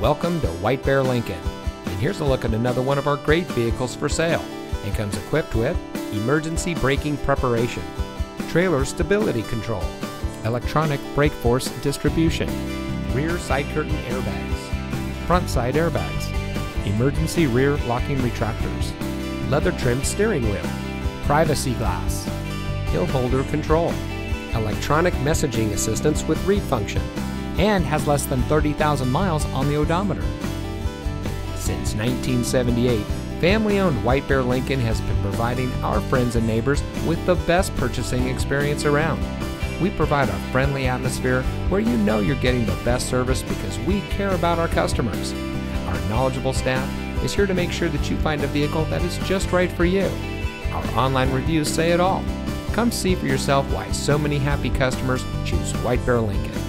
Welcome to White Bear Lincoln. And here's a look at another one of our great vehicles for sale. It comes equipped with emergency braking preparation, trailer stability control, electronic brake force distribution, rear side curtain airbags, front side airbags, emergency rear locking retractors, leather trimmed steering wheel, privacy glass, hill holder control, electronic messaging assistance with read function, and has less than 30,000 miles on the odometer. Since 1978, family owned White Bear Lincoln has been providing our friends and neighbors with the best purchasing experience around. We provide a friendly atmosphere where you know you're getting the best service because we care about our customers. Our knowledgeable staff is here to make sure that you find a vehicle that is just right for you. Our online reviews say it all. Come see for yourself why so many happy customers choose White Bear Lincoln.